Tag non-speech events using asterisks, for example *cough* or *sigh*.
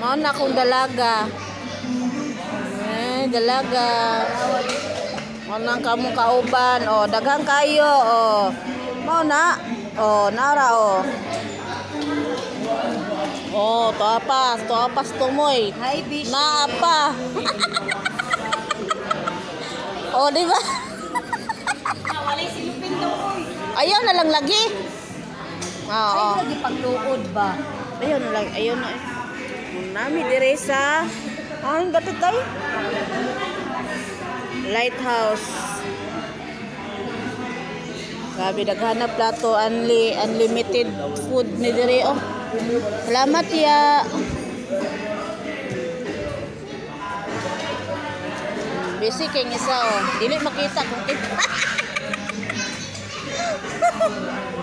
Mao na akong dalaga. Eh, dalaga. Anang kamong kauban. O, daghang kayo. O, mao na. O, nara o. O, toapas. Toapas tumoy. Hi, Bish. Naapa. o, di ba? Nawalay si Lupin daw ko. Ayaw na lang lagi. Oo. Ay, lagi pagluod ba? Ayun na lang, ayun na. Nami dire sa ano ba to tayo? Lighthouse. Grabe daghanap plato unli unlimited food ni dire oh. Salamat ya. Busy kay isa oh. Dili makita kung *laughs*